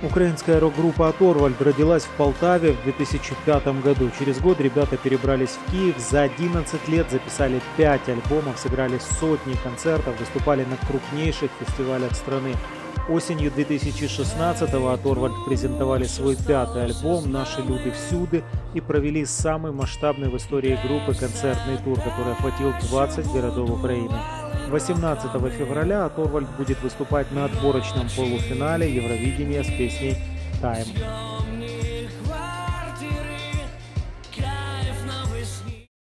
Украинская рок-группа «Оторвальд» родилась в Полтаве в 2005 году. Через год ребята перебрались в Киев, за 11 лет записали 5 альбомов, сыграли сотни концертов, выступали на крупнейших фестивалях страны. Осенью 2016-го «Оторвальд» презентовали свой пятый альбом «Наши люди всюды» и провели самый масштабный в истории группы концертный тур, который охватил 20 городов Украины. 18 февраля Торвальд будет выступать на отборочном полуфинале Евровидения с песней «Time».